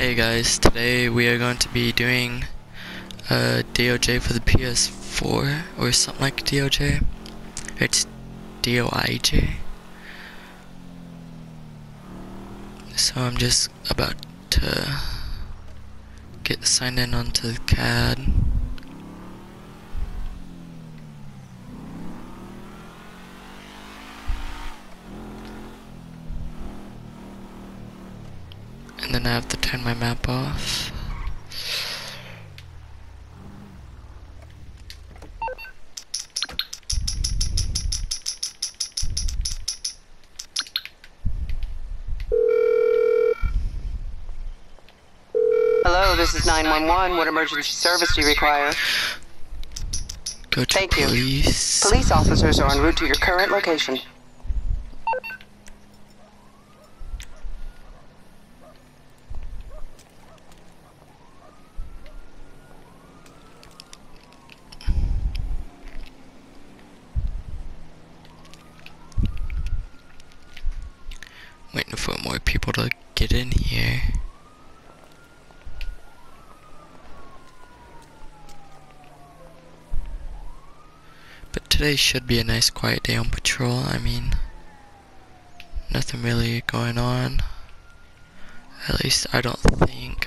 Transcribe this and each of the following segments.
Hey guys, today we are going to be doing uh, a DOJ for the PS4 or something like DOJ. It's DOIJ. So I'm just about to get signed in onto the CAD. And then I have to turn my map off. Hello, this is 911. What emergency service do you require? Go to Thank you. police. Police officers are en route to your current location. Waiting for more people to get in here. But today should be a nice quiet day on patrol. I mean, nothing really going on. At least I don't think.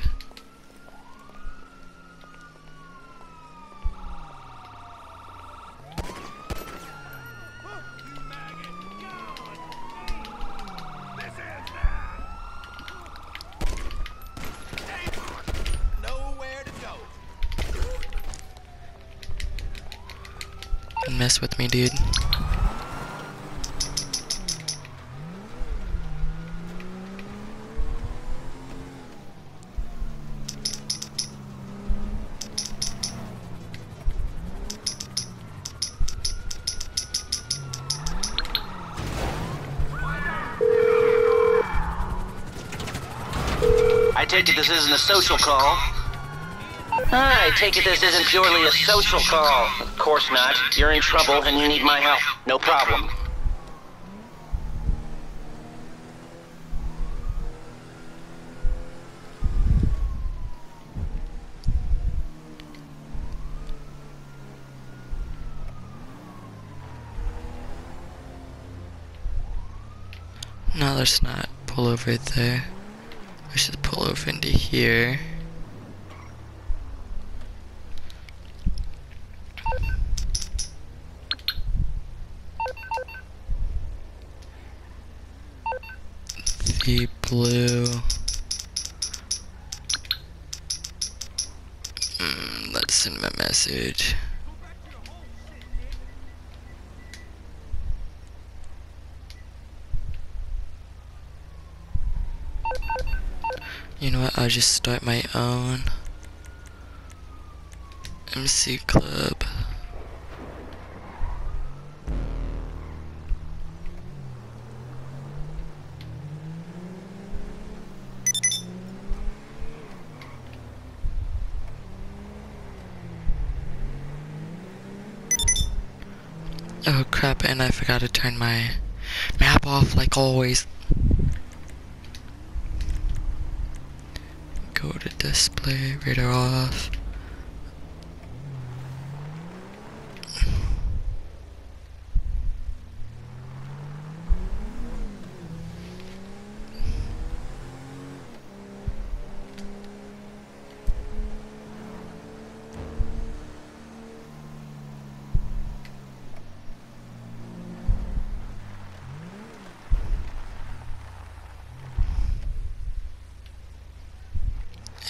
Social call. I take it this isn't purely a social call. Of course not. You're in trouble and you need my help. No problem. No, let's not pull over there. Should pull over into here. The blue. Mm, let's send him a message. You know what? I'll just start my own MC club. Oh crap, and I forgot to turn my map off like always. Go to display, radar off.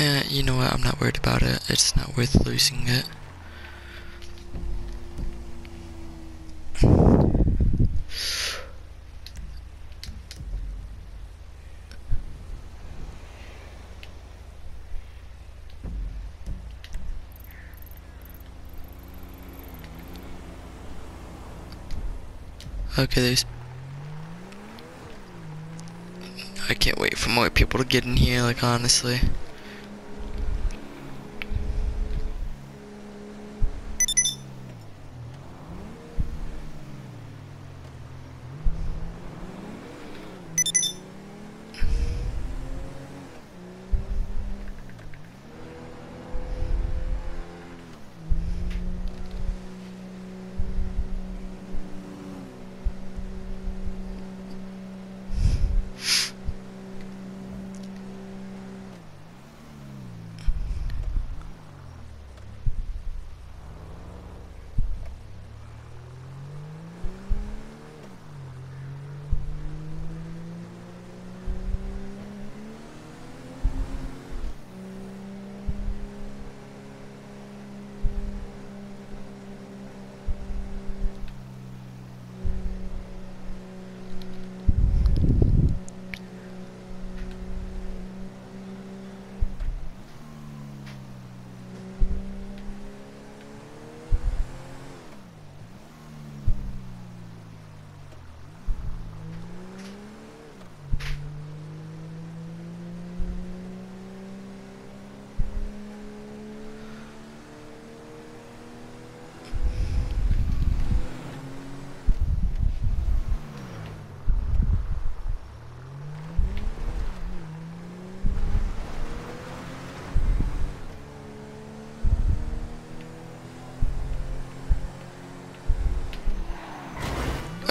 Eh, you know what? I'm not worried about it. It's not worth losing it. Okay, there's. I can't wait for more people to get in here, like, honestly.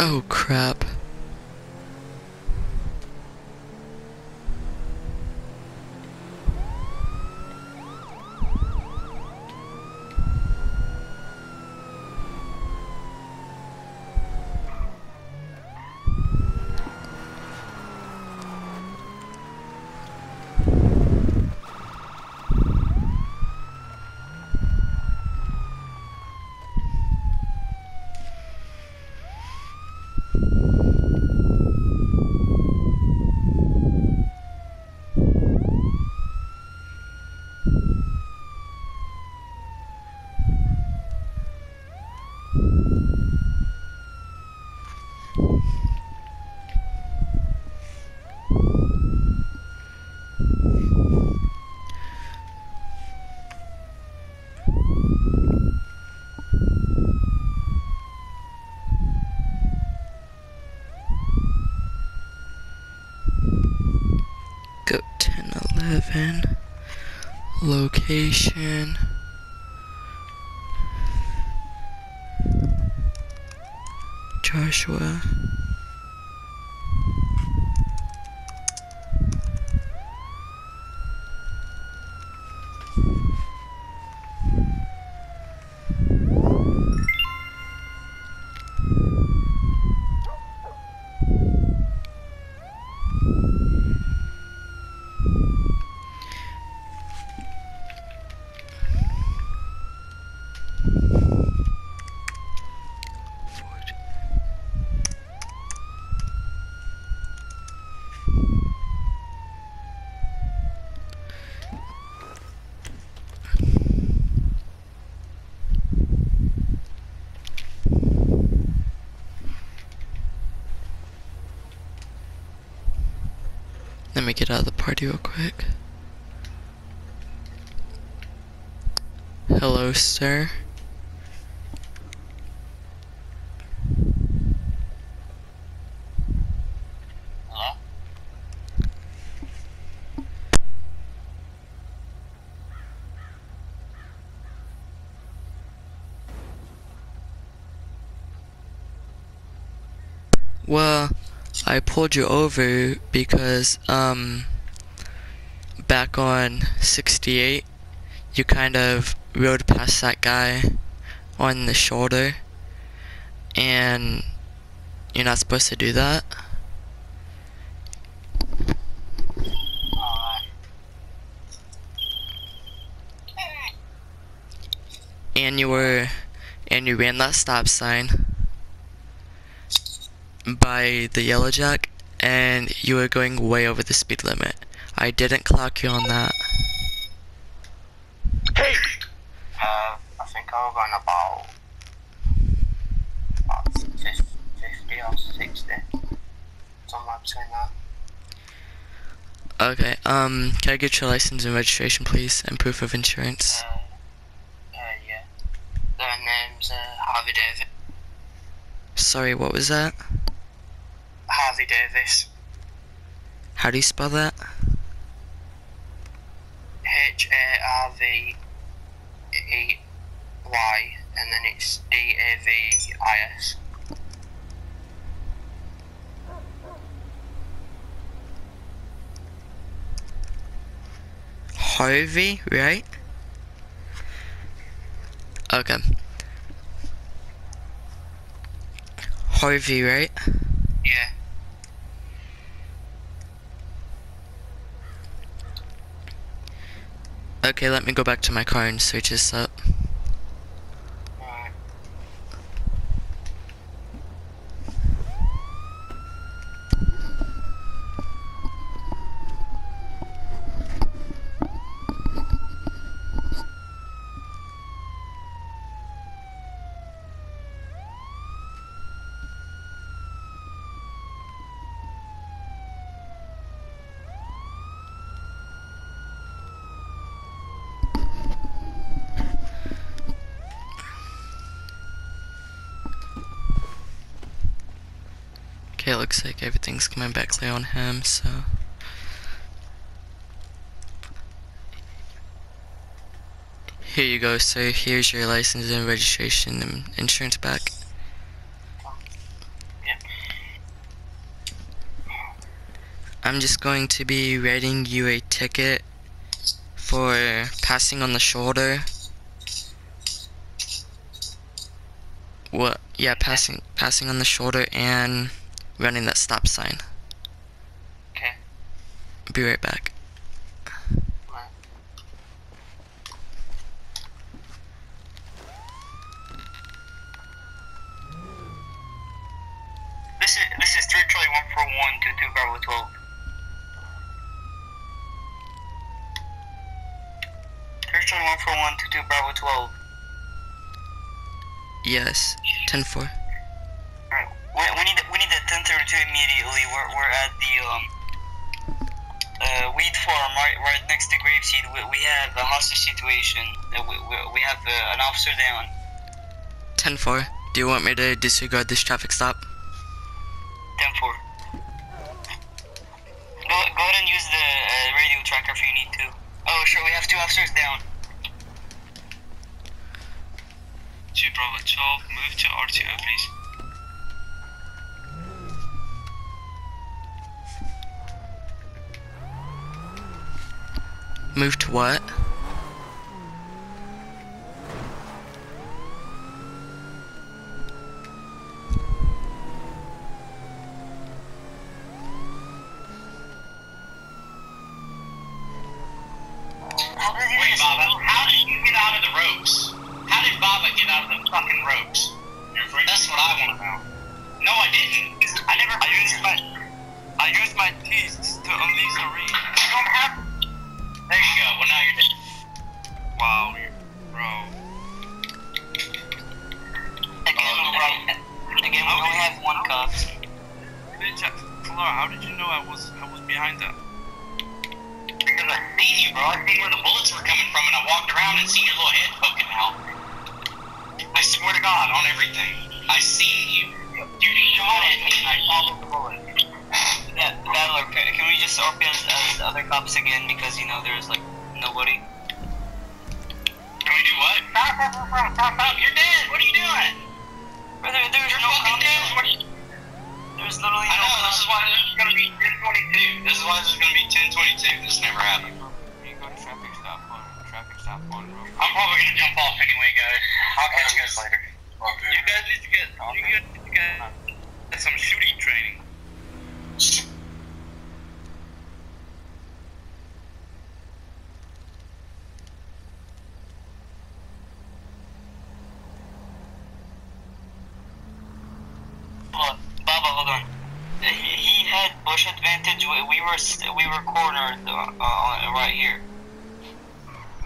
Oh crap. Go 10, 11. Location. Joshua. Me get out of the party real quick. Hello, sir. Hello? Well, I pulled you over because, um, back on 68, you kind of rode past that guy on the shoulder, and you're not supposed to do that. And you were, and you ran that stop sign by the yellow jack, and you were going way over the speed limit. I didn't clock you on that. Hey! Uh, I think I was going about, about 50 or 60. Somewhere between that. Okay, um, can I get your license and registration, please, and proof of insurance? Uh, uh, yeah. Their name's uh, Harvey Davis. Sorry, what was that? Harvey Davis. How do you spell that? H A R V E Y, and then it's D A V I S. Harvey, right? Okay. Harvey, right? Yeah. Okay, let me go back to my car and search this up. Okay, looks like everything's coming back clear on him, so... Here you go, So Here's your license and registration and insurance back. I'm just going to be writing you a ticket for passing on the shoulder. What? Yeah, passing passing on the shoulder and running that stop sign. Okay. Be right back. This is this is three Charlie one four one two two Bravo twelve. Three Charlie one four one two two Bravo twelve. Yes, 10-4. Alright, we, we need we need that ten thirty two immediately. We're we're at the um uh weed farm right right next to Grapeseed. We, we have a hostage situation. Uh, we, we, we have uh, an officer down. 10-4. Do you want me to disregard this traffic stop? Ten four. Go go ahead and use the uh, radio tracker if you need to. Oh sure, we have two officers down. Two Bravo twelve, move to RTO please. Move to what? Wait, Baba, how did you get out of the ropes? How did Baba get out of the fucking ropes? That's what I want to know. No, I didn't. I never. I used my. I used my teeth to unleash the ring. You don't have. There you go. Well, now you're dead. Wow, bro. Again, we again, we only have one cup. Flora, how did you know I was I was behind that? Because I seen you, bro. I seen where the bullets were coming from, and I walked around and seen your little head poking out. I swear to God, on everything, I seen you. You shot at me, and I followed the bullet. That Battler, can, can we just RP as, as the other cops again because you know there's like nobody. Can we do what? Stop! Stop! Stop! Stop! stop. You're dead. What are you doing? Brother, there's You're no fucking dead. What are you- There's literally I know, this is why this is gonna be 1022. This is why this is gonna be 1022. This never happened. You go to traffic stop one, traffic stop one, real quick. I'm probably gonna jump off anyway, guys. I'll catch you guys later. Okay. You guys need to get you guys need to get some shooting training. Hold on. Baba, hold on. He, he had bush advantage. We, we were we were cornered uh, uh, right here.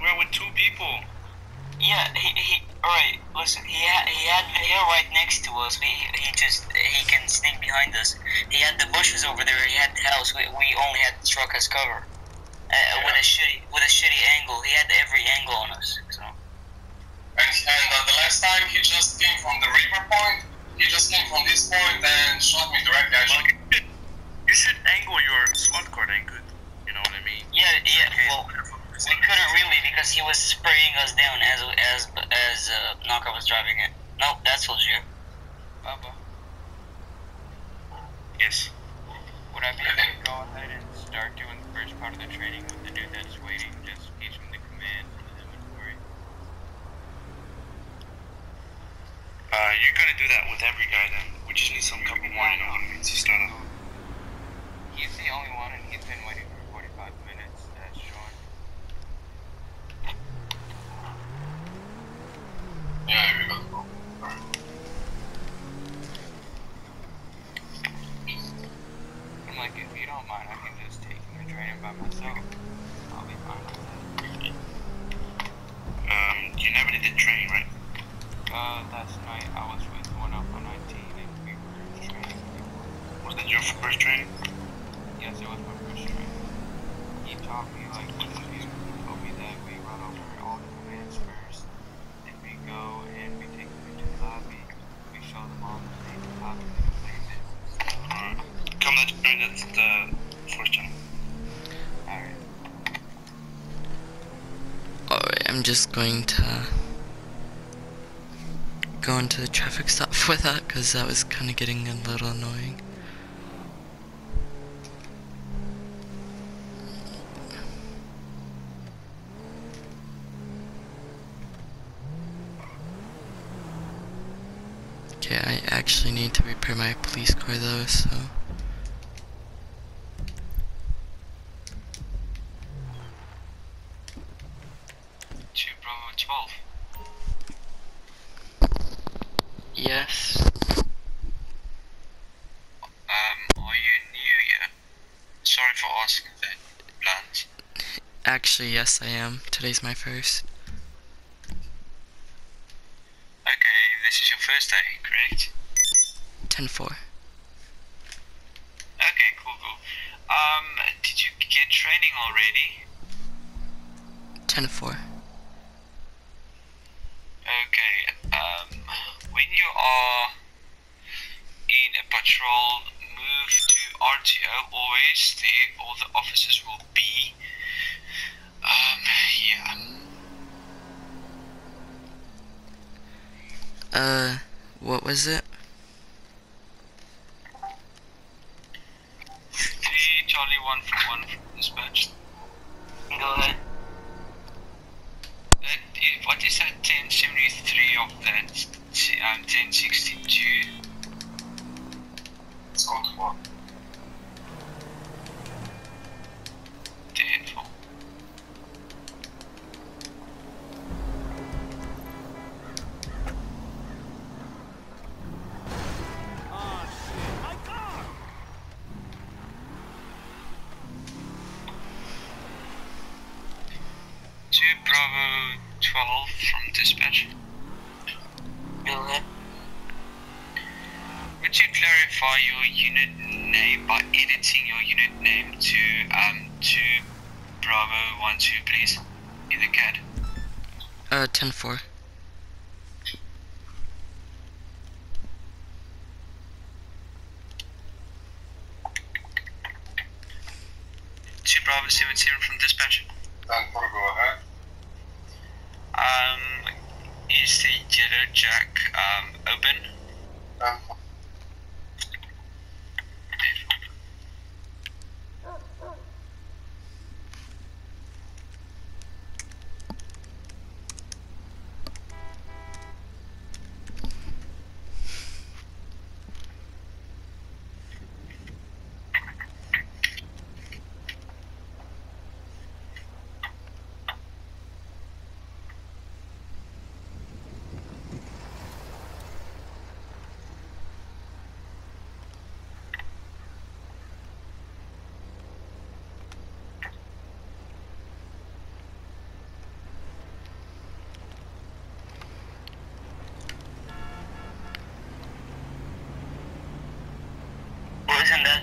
We're with two people. Yeah, he, he alright, listen, he had, he had the hill right next to us. We, he just, he can sneak behind us. He had the bushes over there, he had the house. We, we only had the truck as cover. Uh, with a shitty, with a shitty angle. He had every angle on us, so. And, and uh, the last time he just came from the river point, he just came from this point and shot me directly. I shot Like, you should angle your SWAT car then good. You know what I mean? Yeah, yeah, well, we couldn't really because he was spraying us down as, as, as, uh, Knocker was driving it. Nope, that's Algier. Bubba, Yes. would I be able to go ahead and start doing the first part of the training with the dude that's waiting, just teach him the command and the inventory? Uh, you're gonna do that with every guy then. We just need some couple more, you know what I mean, to start off. He's the only one, and he's been waiting for 45 minutes. That's Sean. Yeah, here we go. I'm like, if you don't mind, I can just take him and train him by myself. I'll be fine with Um, you never did training, right? Uh, last night I was with one up on 19, and we were training. Was that your first training? Yes, it was my first training. He taught me like what to do. He told me that we run over all the commands first. Then we go and we take them into the lobby. We show them all the things the lobby mm-hmm. and places. Alright. Come let's train that's the uh, first time. Alright. Alright, I'm just going to go into the traffic stop for that because that was kind of getting a little annoying. Okay, I actually need to repair my police car though, so. Two Bravo 12. Yes. Um, are you new here? Sorry for asking that. Actually, yes, I am. Today's my first. Okay, this is your first day, correct? 10 4. Okay, cool, cool. Um, did you get training already? 10 4. Okay, um, when you are in a patrol, move to RTO always. There, all the officers will be. Um, yeah. Uh, what was it?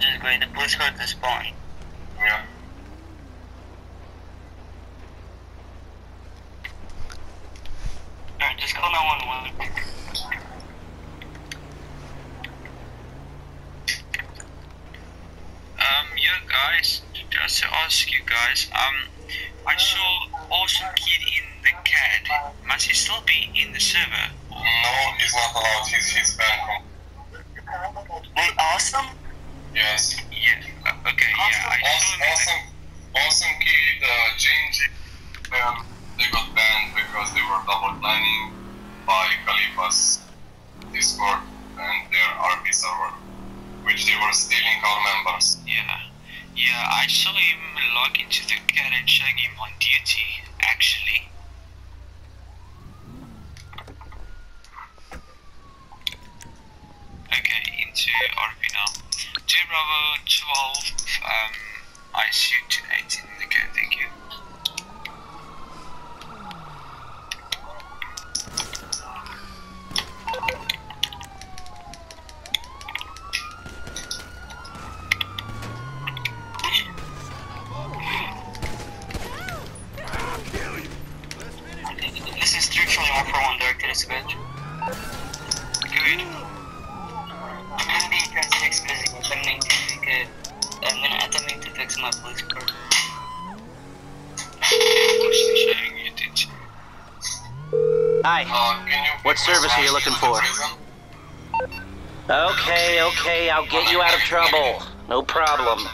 Just great? The police car at the spawn. yeah. Alright, just call 911. Um, yeah, guys, just to ask you guys, um, I saw Awesome Kid in the CAD. Must he still be in the server? No, he's not allowed. He's, he's banned from. Wait, awesome? Yes. Yeah, uh, okay, yeah, I saw Awesome, him in the awesome, awesome kid, uh, Gingy. Um, they got banned because they were double planning by Khalifa's Discord and their RP server, which they were stealing our members. Yeah. Yeah, I saw him log into the CAD and him on duty, actually. Okay, into RP now. 2 Bravo 12, um, ICU to 18 in the CAD, thank you. okay, I'll get you out of trouble. No problem.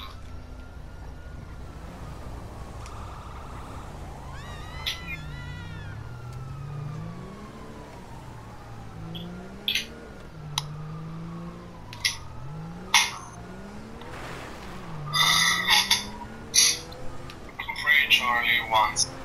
Charlie once.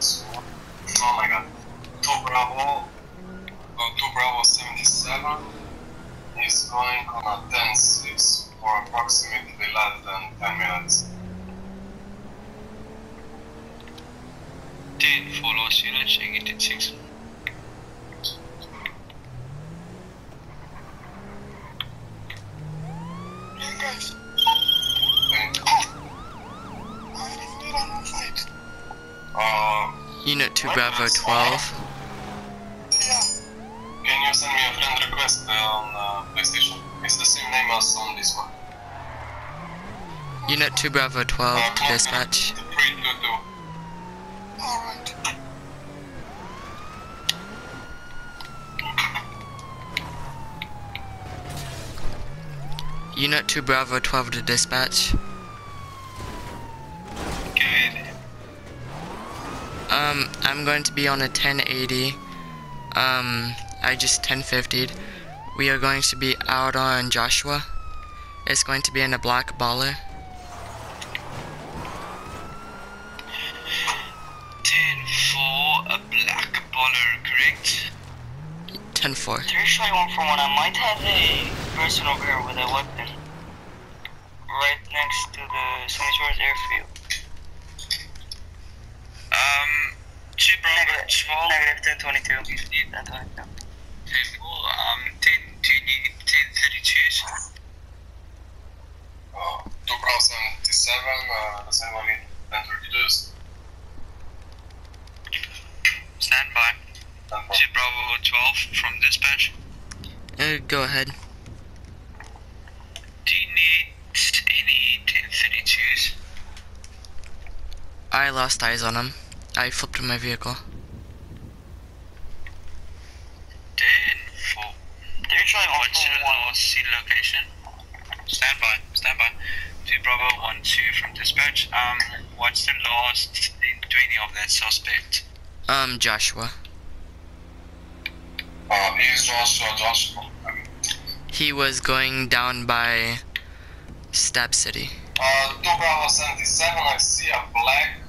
Bravo 12. can you send me a friend request on uh, PlayStation? It's the same name as on Discord. Unit 2 Bravo 12 Uh, to dispatch. 322. Alright. Unit 2 Bravo 12 to dispatch. I'm going to be on a 1080. Um, I just 1050'd. We are going to be out on Joshua. It's going to be in a black baller. 10 for a black baller, correct? 10 4. Three shot one for one. I might have a person over here with a weapon. Right next to the Sandy Shores airfield. Um, 2 Bravo Negative, 12. negative 1022. 1022. 10 for, um, 10 to need 1032s. Uh, 2 Bravo 77, uh, the same one in 1032s. Stand by. 10 2 Bravo 12 from dispatch. Uh, go ahead. Do you need any 1032s? I lost eyes on him. I flipped my vehicle. 10 for. Three shot one What's your for one. last scene location? Stand by, stand by. 2 Bravo 1 2 from dispatch. Um, what's the last 20 of that suspect? Um, Joshua. Uh, is Joshua Joshua. He was going down by Stab City. Uh, 2 77, I see a black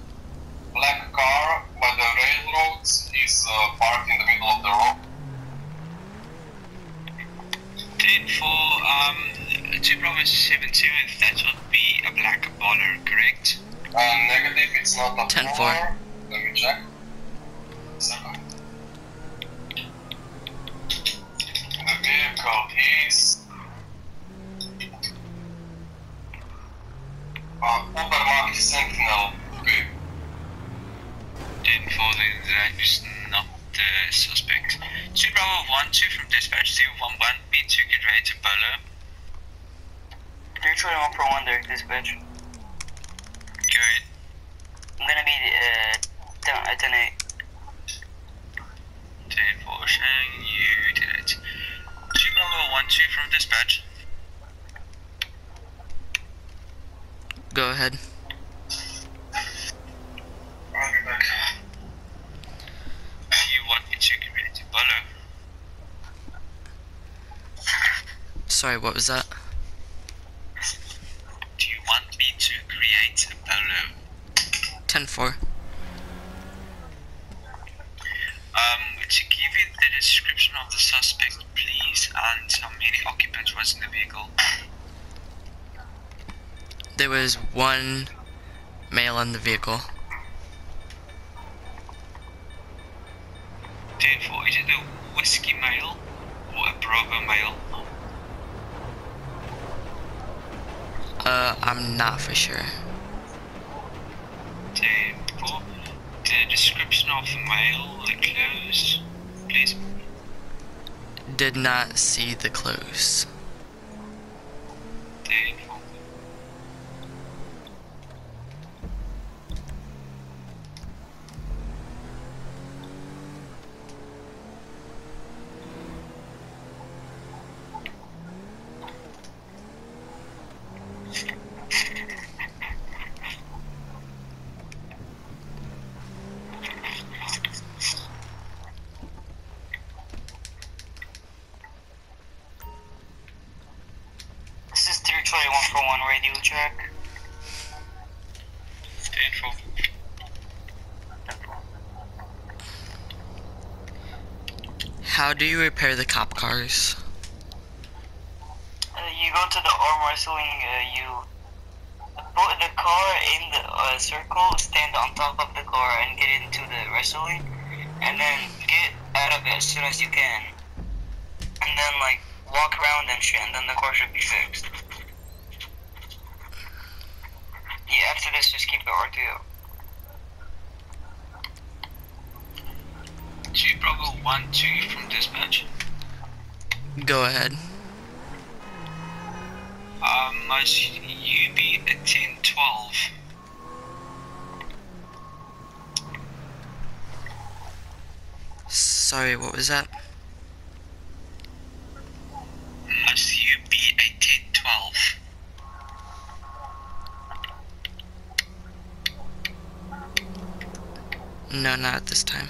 black car by the railroads. He's uh, parked in the middle of the road. 10 for, um, 2 Bravo 72, that would be a black baller, correct? Uh, negative, it's not a 10 car. Let me check. Second. The vehicle is uh, Ubermacht Sentinel. Okay. 10 for the, that's not the suspect. 2 Bravo 1 2 from dispatch 011 B2, get ready to bolo. Three shot one for one. Good. I'm gonna be uh, down at 10 8. 10 for showing you did it. 2 Bravo 1 2 from dispatch. Go ahead. You want me to get to bolo? Sorry, what was that? Do you want me to create a bolo? 10 4. Um, to give you the description of the suspect, please, and how many occupants was in the vehicle. There was one male in the vehicle. 10 4, is it a whiskey male or a Bravo male? Uh, I'm not for sure. 10 4, the description of the male, the clothes, please. Did not see the clothes. 10 4. This is three shot one for one radio track. 10 4. How do you repair the cop cars? Uh, you go to the arm wrestling, uh, you put the car in the uh, circle, stand on top of the car, and get into the wrestling, and then get out of it as soon as you can. And then, like, walk around and shit, and then the car should be fixed. Yeah, after this, just keep the RTO. Two Bravo 1 2 from dispatch. Go ahead. Um, must you be at 1012? Sorry, what was that? Must you be at 1012? No, not at this time.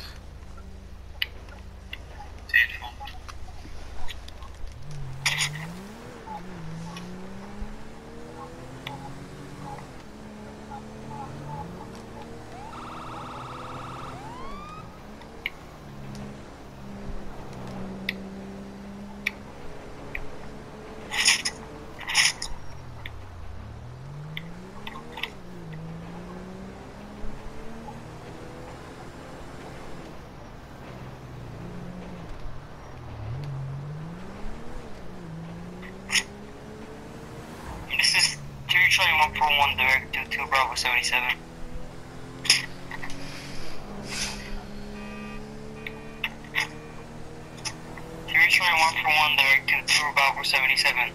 showing 141 direct to 2 Bravo 77. Three showing 141 direct to 2 Bravo 77.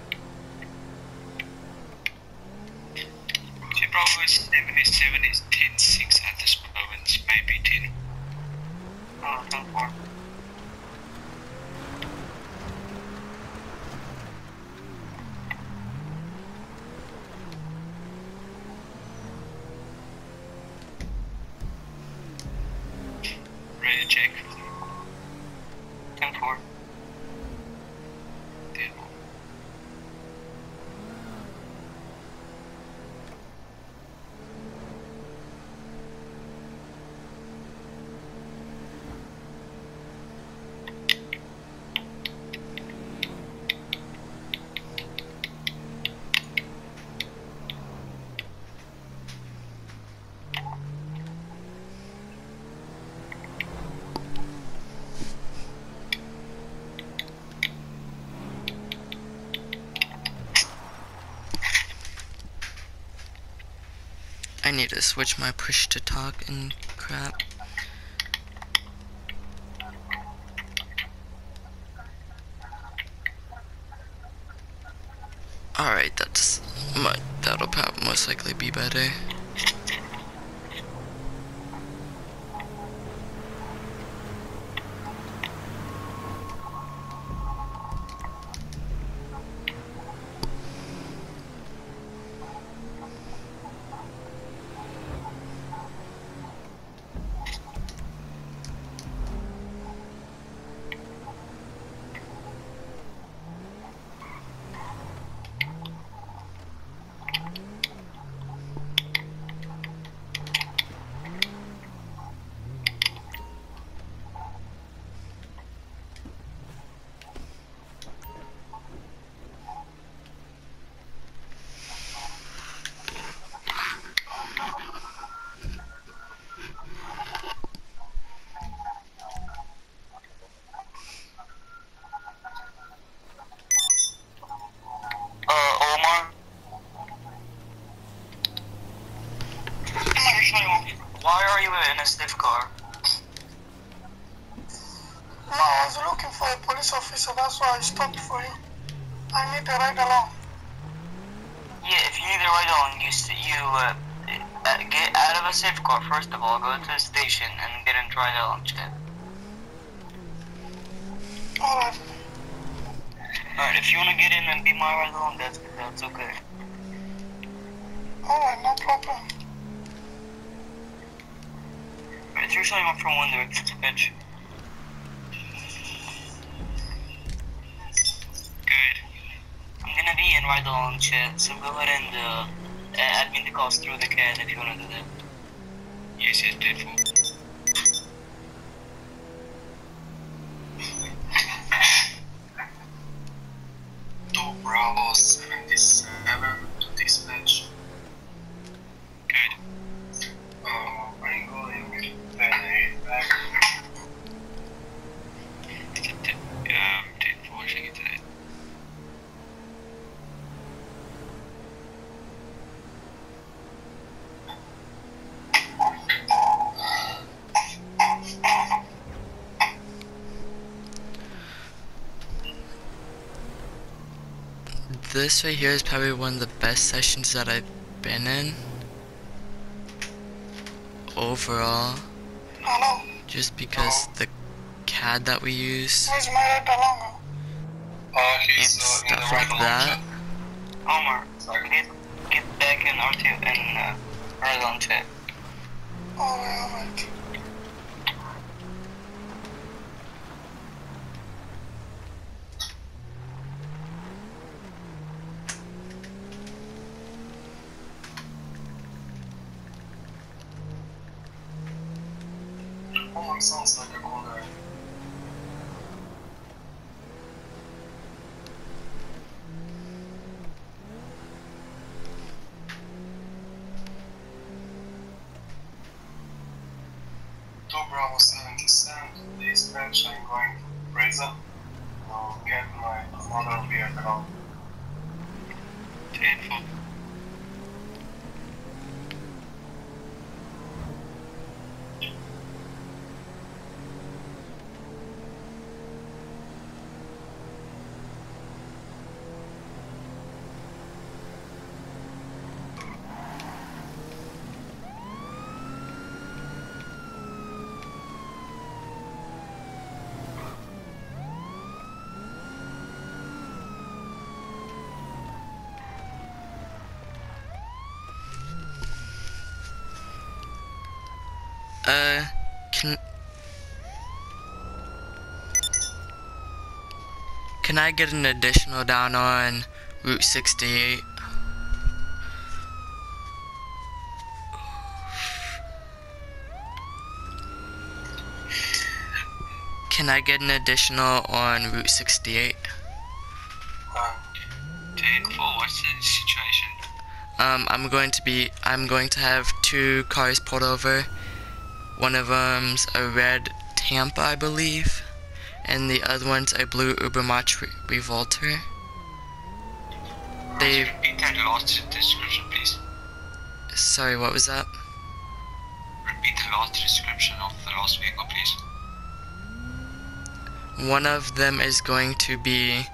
2 Bravo 77 is 10 6 at this moment, maybe 10. Oh, 10 4. I need to switch my push to talk and crap. Alright, that's my, that'll probably most likely be better. Uh, Omar. Why are you in a stiff car? No, I was looking for a police officer, that's why I stopped for you. I need a ride along. Yeah, if you need a ride along, you you uh, uh, get out of a safe car first of all, go to the station and get in ride along check. Alright, Alright, if you wanna get in and be my ride along, that's that's okay. alright, no problem. Alright, three showing up from one direct bitch. Kennedy and ride the long chat. Eh, so go ahead and uh, uh add me the calls through the CAD if you want to do that. Yes, yes, deadpool. Two bravos. This right here is probably one of the best sessions that I've been in. Overall, Hello, just because the CAD that we use where's my Dalongo? Uh, and he's uh, in the stuff right like that. Homer, Sorry. get, get back in R2 and uh, right on chat. Alright, alright. Oh, he sounds like a cool guy. Two Bravo 77 to dispatch. I'm going to Breza to get my mother vehicle. 10 4. Uh, can can I get an additional down on Route 68? Can I get an additional on Route 68? Uh, 10 4. What's the situation? Um, I'm going to be, I'm going to have two cars pulled over. One of them's a red Tampa, I believe, and the other one's a blue Ubermacht Re- Revolter. They, Repeat that last description, please. sorry, what was that? Repeat the last description of the last vehicle, please. One of them is going to be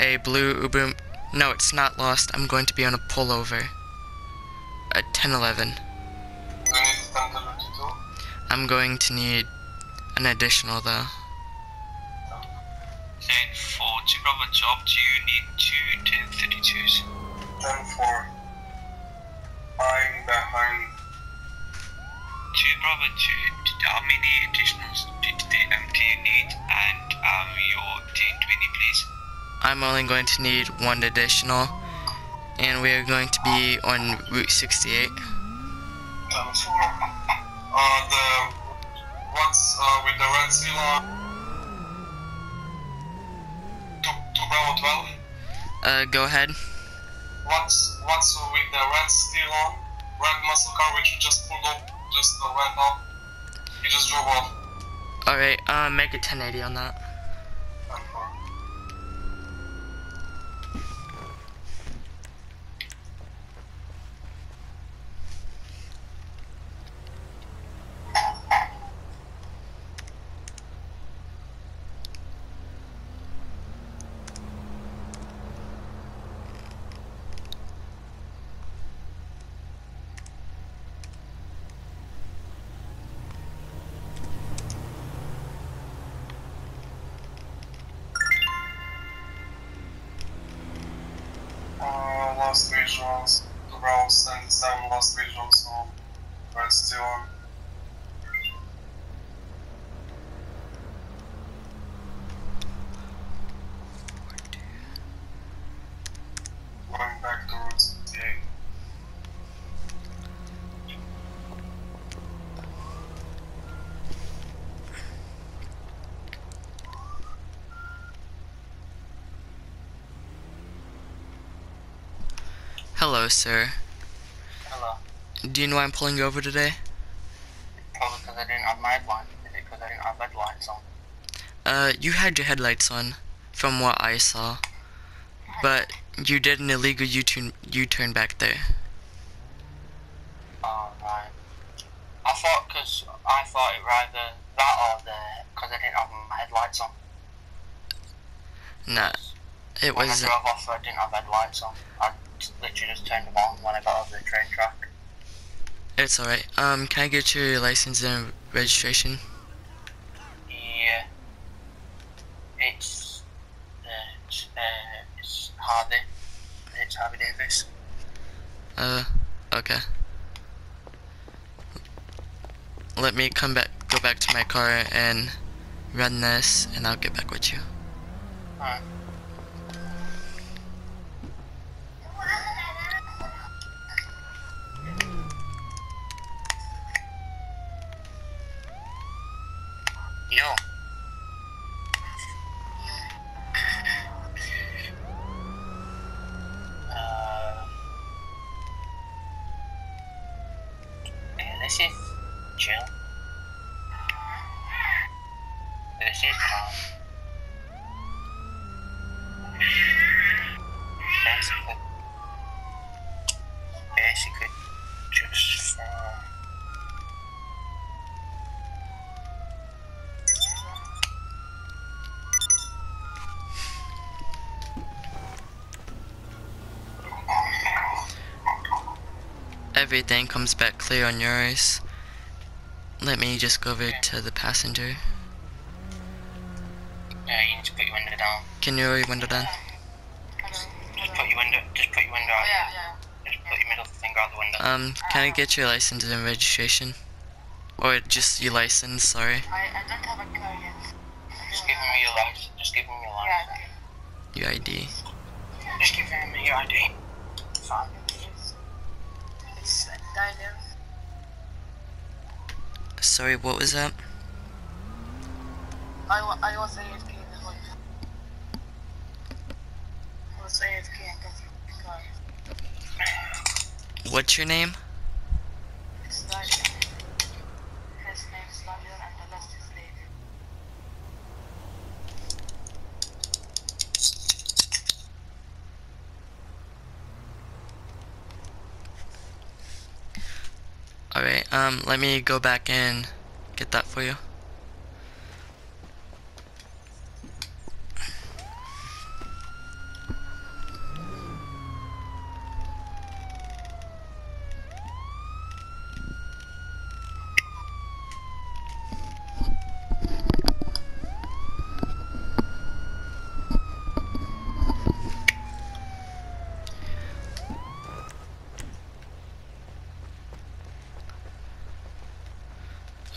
a blue Uber. No, it's not lost. I'm going to be on a pullover. A 1011. I'm going to need an additional though. 10 4. To grab a job, do you need two 1032s? 10 4. I'm behind. Two Bravo 2, how many additionals do, do, um, do need? And um, your 1020, please. I'm only going to need one additional, and we are going to be on Route 68. 10 4. Uh, the. What's uh, with the red seal on? 2, 2 Bravo 12? Uh, go ahead. What's what's with the red steel on? Red muscle car which you just pulled up, just uh, went off. He just drove off. Alright, uh, make it 1080 on that. And, uh, Uh, lost visuals. The Bravo 77 lost visuals, so red steel on. Going back to Route 68. Hello, sir. Hello. Do you know why I'm pulling you over today? Probably because I didn't have my headlights. Because I didn't have headlights on? Uh, you had your headlights on, from what I saw. But you did an illegal U-turn, U-turn back there. Oh, right. I thought, because I thought it was either that or the, because I didn't have my headlights on. Nah, it When was. I drove off, I didn't have headlights on. I literally just turned them on when I got the train track. It's alright. Um, can I get your license and registration? Yeah. It's, uh, it's, uh, it's Harvey. It's Harvey Davis. Uh, okay. Let me come back, go back to my car and run this, and I'll get back with you. Yo. Uh, yeah, this is Jill. This is Tom. Basically, basically, just for Everything comes back clear on yours. Let me just go over to the passenger. yeah, you need to put your window down. Can you roll your window down? Just put your window. Just put your window out. Yeah, yeah. Just put your middle finger out the window. Um, can I get your license and registration? Or just your license, sorry. I, I don't have a car yet. Just give me your license. Just give me your license. Yeah, license. Your ID. Just give me your ID. Fine. it's, it's uh, Daniel. Sorry, what was that? I, wa- I was AFK in the whole time. I was AFK and got the car. What's your name? It's. His name's Daniel and the last is Dave. Alright, um, let me go back and get that for you.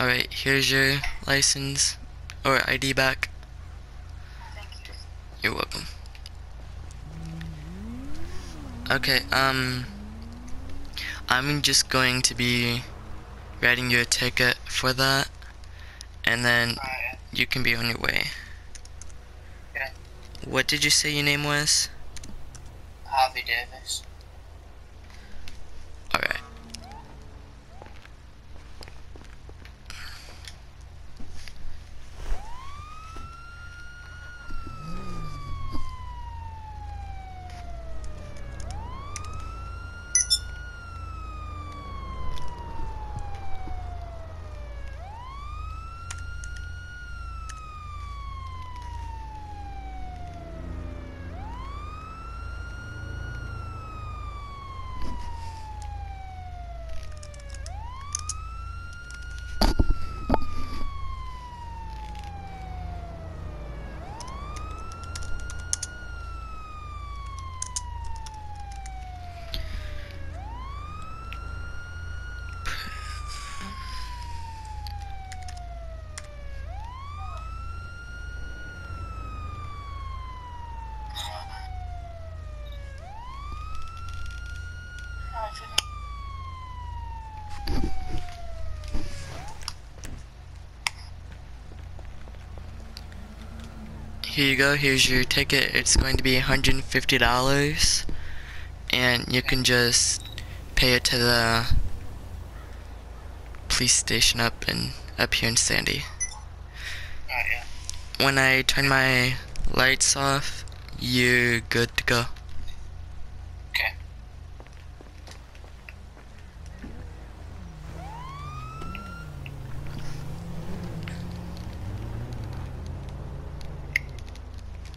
Alright, here's your license or ID back. Thank you. You're welcome. Okay, um, I'm just going to be writing you a ticket for that, and then you can be on your way. What did you say your name was? Harvey Davis. Alright. Alright, Julie. Here you go, here's your ticket. It's going to be $150. and you can just pay it to the police station up in up here in Sandy. When I turn my lights off, you're good to go. Okay.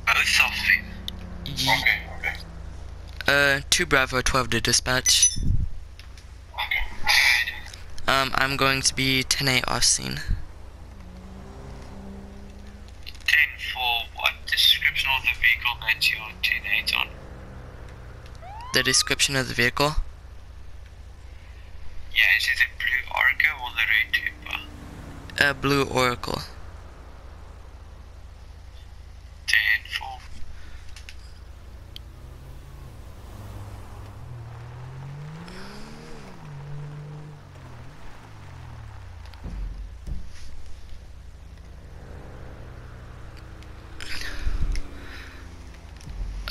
Both Sophie. Ye- Okay, okay. Uh, 2 Bravo 12 to dispatch. Um, I'm going to be 10 8 off scene. 10 for what description of the vehicle that you're 10 8 on? The description of the vehicle? Yeah, is it the blue Argo or the red Tampa? Uh, Blue Oracle. 10 4.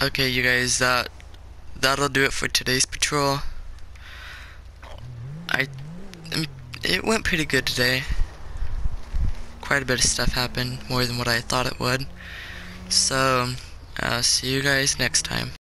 Okay, you guys, that that'll do it for today's patrol. I, um, it went pretty good today. Quite a bit of stuff happened, more than what I thought it would. So, uh, see you guys next time.